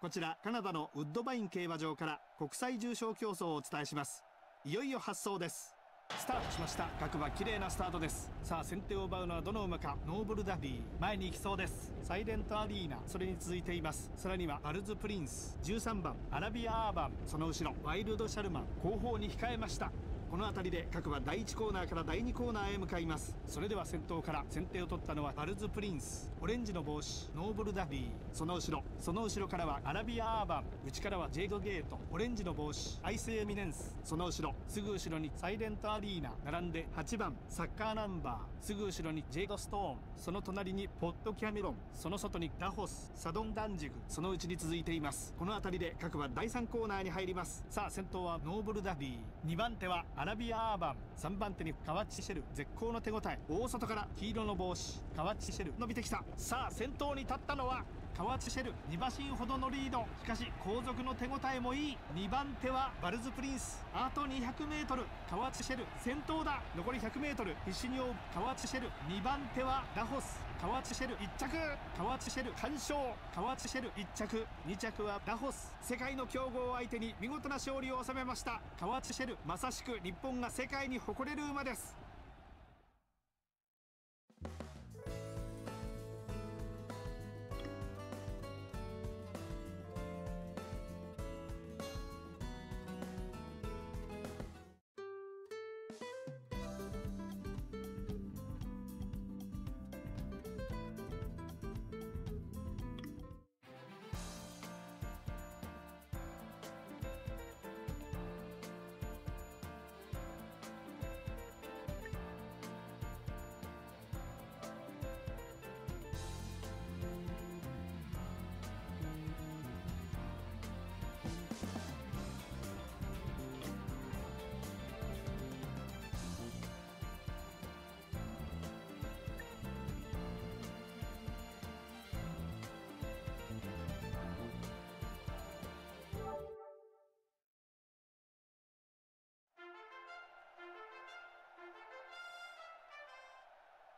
こちらカナダのウッドバイン競馬場から国際重賞競走をお伝えします。いよいよ発走です。スタートしました。各馬綺麗なスタートです。さあ先手を奪うのはどの馬か。ノーブルダディ前に行きそうです。サイレントアリーナ。それに続いています。さらにはバルズプリンス。13番。アラビアアーバン。その後ろ。ワイルドシャルマン。後方に控えました。この辺りで各馬第1コーナーから第2コーナーへ向かいます。それでは先頭から先手を取ったのはバルズプリンス。オレンジの帽子ノーブルダディその後ろその後ろからはアラビアアーバン。内からはジェイドゲート。オレンジの帽子アイスエミネンス。その後ろすぐ後ろにサイレントアリーナ。並んで8番サッカーナンバー。すぐ後ろにジェイドストーン。その隣にポッドキャメロン。その外にダホスサドンダンジグ。そのうちに続いています。この辺りで各馬第3コーナーに入ります。さあ先頭はノーブルダディ2番手はアラビアアーバン。3番手にカワチシェル。絶好の手応え。大外から黄色の帽子。カワチシェル伸びてきた。さあ先頭に立ったのはカワチシェル。2馬身ほどのリード。しかし後続の手応えもいい。2番手はバルズプリンス。あと 200m カワチシェル。先頭だ。残り 100m 必死に追う。カワチシェル。2番手はダホス。カワッチシェル1着。カワッチシェル完勝。カワッチシェル1着。2着はラホス。世界の強豪を相手に見事な勝利を収めました。カワチシェルまさしく日本が世界に誇れる馬です。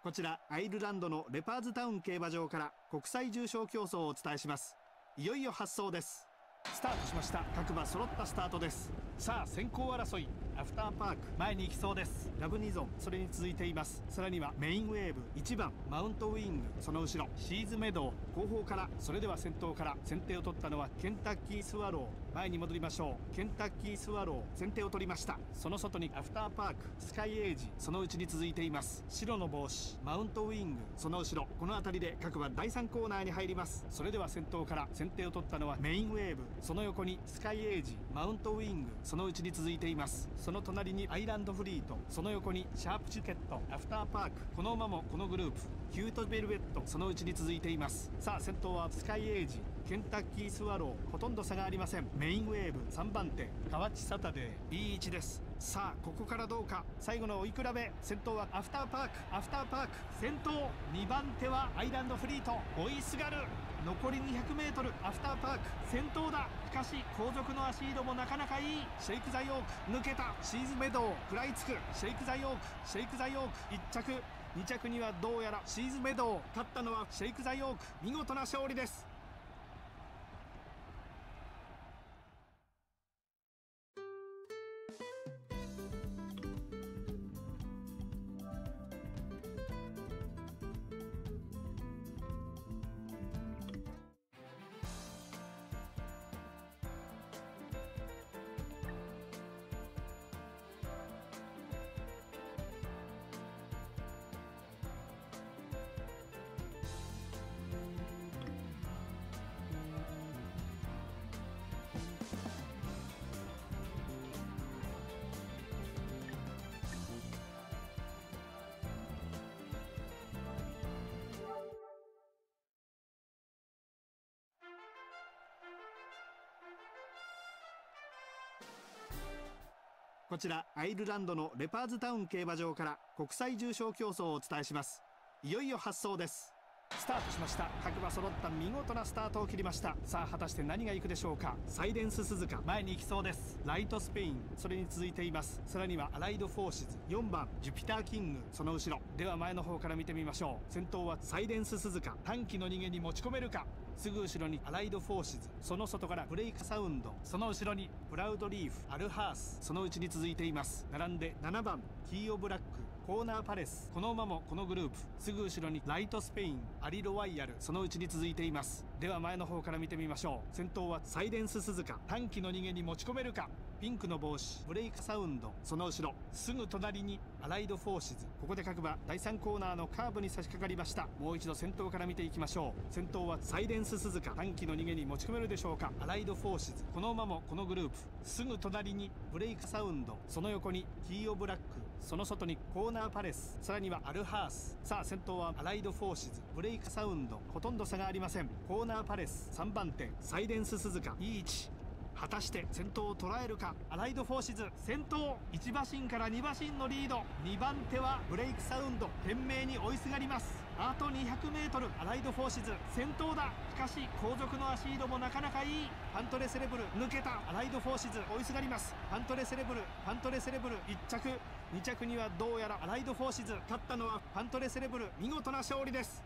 こちらアイルランドのレパーズタウン競馬場から国際重賞競争をお伝えします。いよいよ発走です。スタートしました。各馬揃ったスタートです。さあ先行争い。アフターパーク。前に行きそうです。ラブニゾン。それに続いています。さらにはメインウェーブ。1番。マウントウィング。その後ろ。シーズメドウ後方から。それでは先頭から。先手を取ったのはケンタッキースワロー。前に戻りましょう。ケンタッキースワロー先手を取りました。その外にアフターパークスカイエイジそのうちに続いています。白の帽子マウントウィングその後ろ。この辺りで各馬第3コーナーに入ります。それでは先頭から先手を取ったのはメインウェーブ。その横にスカイエイジマウントウィングそのうちに続いています。その隣にアイランドフリート。その横にシャープチケットアフターパーク。この馬もこのグループ。キュートベルベットそのうちに続いています。さあ先頭はスカイエイジケンタッキースワローほとんど差がありません。メインウェーブ3番手河内サタデー B1 です。さあここからどうか。最後の追い比べ先頭はアフターパーク。アフターパーク先頭2番手はアイランドフリート追いすがる残り 200m アフターパーク先頭だ。しかし後続の足色もなかなかいい。シェイクザイオーク抜けた。シーズメドウ食らいつく。シェイクザイオークシェイクザイオーク1着。2着にはどうやらシーズメドウ勝ったのはシェイクザヨーク見事な勝利です。こちらアイルランドのレパーズタウン競馬場から国際重賞競走をお伝えします。いよいよ発走です。スタートしました。各馬揃った見事なスタートを切りました。さあ果たして何が行くでしょうか。サイレンススズカ前に行きそうです。ライトスペインそれに続いています。さらにはアライドフォーシズ4番ジュピターキングその後ろ。では前の方から見てみましょう。先頭はサイレンススズカ。単騎の逃げに持ち込めるか。すぐ後ろにアライドフォーシズ。その外からブレイクサウンド。その後ろにプラウドリーフ。アルハース。そのうちに続いています。並んで7番。キーオブラック。コーナーパレス。この馬もこのグループ。すぐ後ろにライトスペイン。アリロワイヤル。そのうちに続いています。では前の方から見てみましょう。先頭はサイレンススズカ。単騎の逃げに持ち込めるか。ピンクの帽子。ブレイクサウンド。その後ろ。すぐ隣にアライドフォーシズ。ここで各馬第3コーナーのカーブに差し掛かりました。もう一度先頭から見ていきましょう。先頭はサイレンススズカ。単騎の逃げに持ち込めるでしょうか。アライドフォーシズ。この馬もこのグループ。すぐ隣にブレイクサウンド。その横にキーオブラック。その外にコーナーパレスさらにはアルハース。さあ先頭はアライドフォーシズ。ブレイクサウンド。ほとんど差がありません。コーナーパレス。3番手。サイレンススズカ。いい位置。果たして先頭を捉えるか。アライドフォーシズ先頭1馬身から2馬身のリード。2番手はブレイクサウンド懸命に追いすがります。あと 200m アライドフォーシズ先頭だ。しかし後続の脚色もなかなかいい。パントレセレブル抜けた。アライドフォーシズ追いすがります。パントレセレブル。パントレセレブル。1着。2着にはどうやらアライドフォーシズ勝ったのはパントレセレブル。見事な勝利です。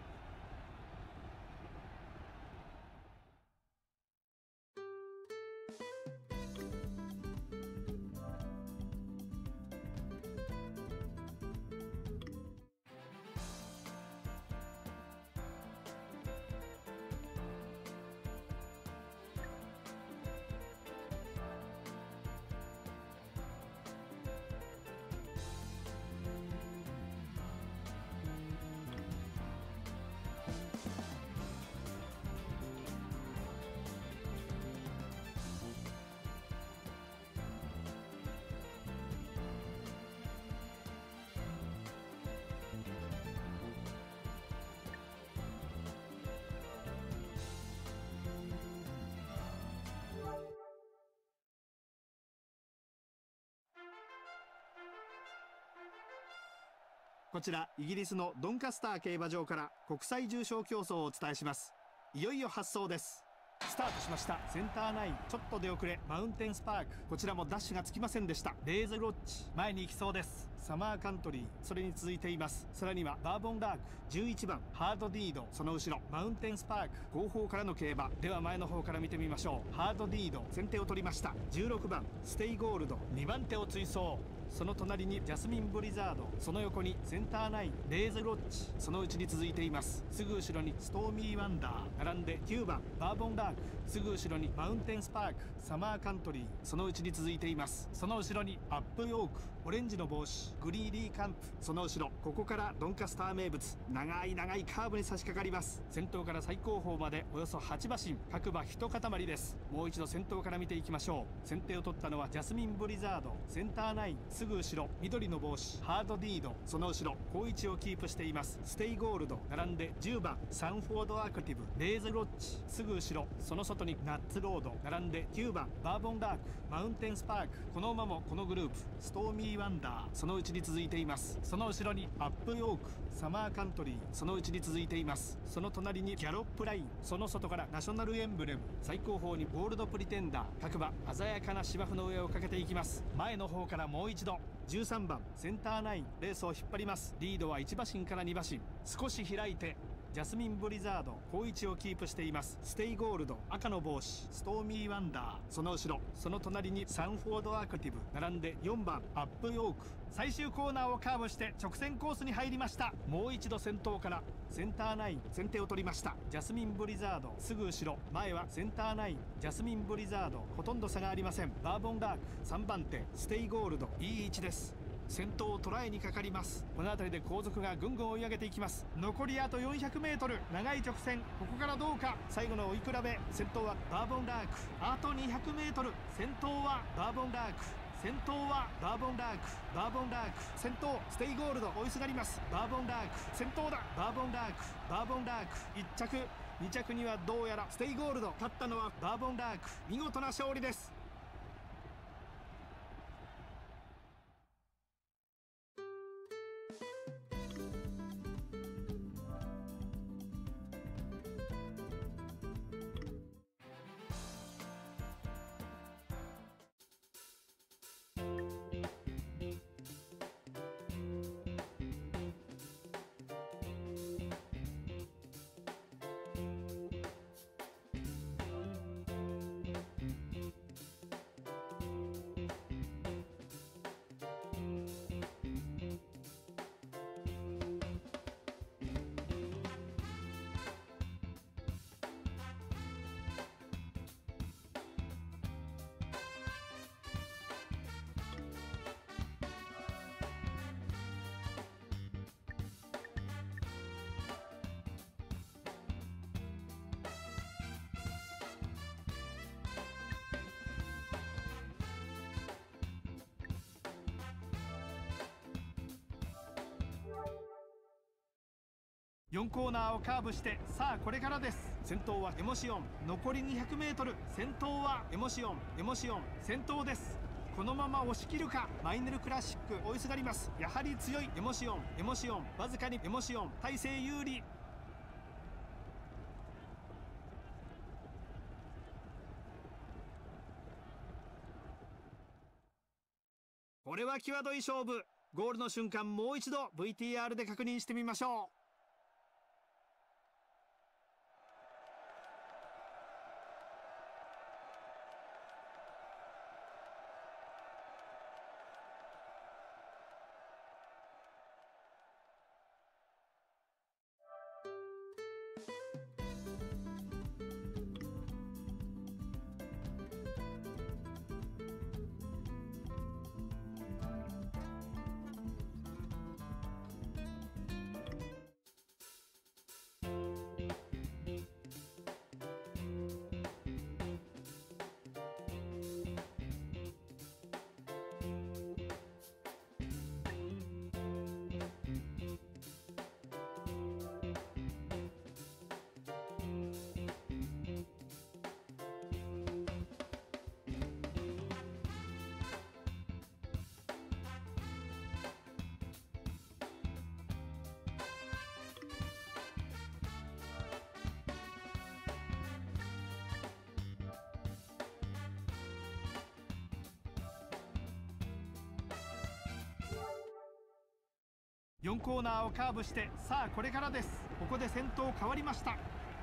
こちらイギリスのドンカスター競馬場から国際重賞競走をお伝えします。いよいよ発走です。スタートしました。センターナインちょっと出遅れマウンテンスパーク。こちらもダッシュがつきませんでした。レーズロッチ前に行きそうです。サマーカントリーそれに続いています。さらにはバーボンダーク11番ハードディードその後ろ。マウンテンスパーク後方からの競馬。では前の方から見てみましょう。ハードディード先手を取りました。16番ステイゴールド2番手を追走。その隣にジャスミン・ブリザードその横にセンターナインレーズ・ロッチそのうちに続いています。すぐ後ろにストーミー・ワンダー並んで9番バーボン・ダークすぐ後ろにマウンテンスパークサマーカントリーそのうちに続いています。その後ろにアップヨークオレンジの帽子グリーリーカンプ。その後ろここからドンカスター名物長い長いカーブに差し掛かります。先頭から最後方までおよそ8馬身各馬一塊です。もう一度先頭から見ていきましょう。先手を取ったのはジャスミン・ブリザード。センターナインすぐ後ろ緑の帽子ハードディード。その後ろ好位置をキープしています。ステイゴールド。並んで10番サンフォードアクティブ。レーズロッチすぐ後ろその外にナッツロード。並んで9番バーボンダーク。マウンテンスパーク。この馬もこのグループ。ストーミーワンダー。そのうちに続いています。その後ろにアップヨークサマーカントリー。そのうちに続いています。その隣にギャロップライン。その外からナショナルエンブレム。最高峰にゴールドプリテンダー。各馬鮮やかな芝生の上をかけていきます。前の方からもう一度。13番センターナイン。レースを引っ張ります。リードは1馬身から2馬身。少し開いてジャスミン・ブリザード好位置をキープしています。ステイゴールド赤の帽子ストーミー・ワンダーその後ろ。その隣にサンフォードアクティブ並んで4番アップヨーク。最終コーナーをカーブして直線コースに入りました。もう一度先頭からセンターナイン先手を取りました。ジャスミン・ブリザードすぐ後ろ。前はセンターナイン。ジャスミン・ブリザードほとんど差がありません。バーボンダーク3番手ステイゴールド。いい位置です。先頭を捉えにかかります。この辺りで後続がぐんぐん追い上げていきます。残りあと 400m 長い直線。ここからどうか。最後の追い比べ。先頭はバーボンダーク。あと 200m 先頭はバーボンダーク。先頭はバーボンダーク。バーボンダーク。先頭ステイゴールド追いすがります。バーボンダーク。先頭だ。バーボンダーク。バーボンダーク。1着。2着にはどうやらステイゴールド。勝ったのはバーボンダーク。見事な勝利です。4コーナーをカーブしてさあこれからです。先頭はエモシオン。残り 200m 先頭はエモシオン。エモシオン。先頭です。このまま押し切るか。マイネルクラシック。追いすがります。やはり強い。エモシオン。エモシオン。わずかにエモシオン。体勢有利。これは際どい勝負。ゴールの瞬間もう一度 VTR で確認してみましょう。4コーナーをカーブしてさあこれからです。ここで先頭変わりました。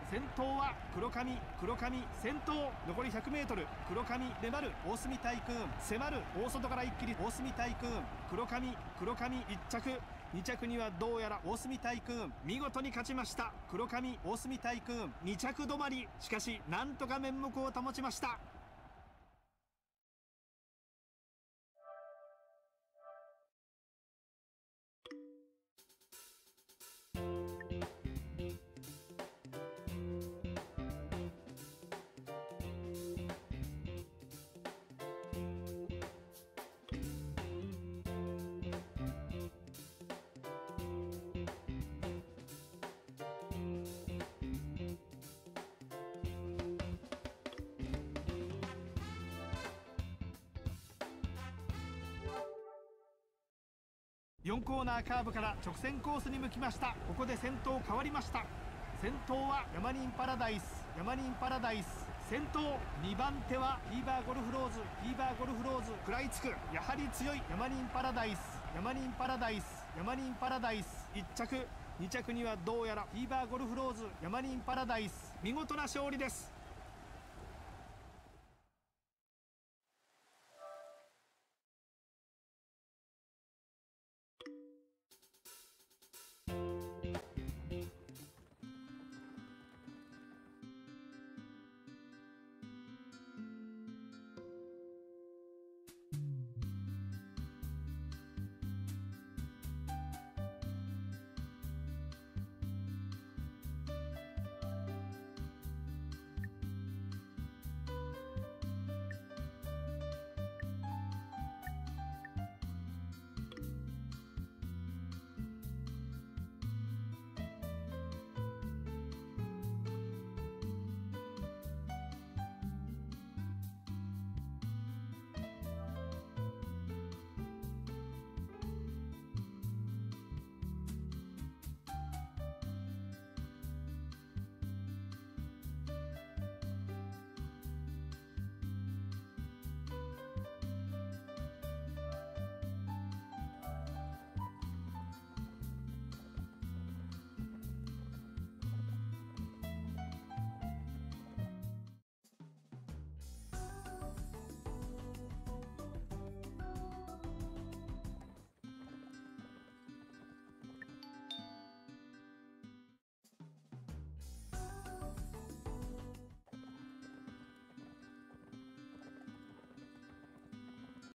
先頭は黒髪黒髪先頭残り 100m 黒髪粘る大隅対空迫る大外から一気に。大隅対空黒髪黒髪1着。2着にはどうやら大隅対空見事に勝ちました。黒髪大隅対空2着止まり。しかしなんとか面目を保ちました。4コーナーカーブから直線コースに向きました。ここで先頭変わりました。先頭はヤマニンパラダイス。ヤマニンパラダイス。先頭2番手はフィーバーゴルフローズ。フィーバーゴルフローズ食らいつく。やはり強い。ヤマニンパラダイス。ヤマニンパラダイス。ヤマニンパラダイス。1着。2着にはどうやらフィーバーゴルフローズ。ヤマニンパラダイス。見事な勝利です。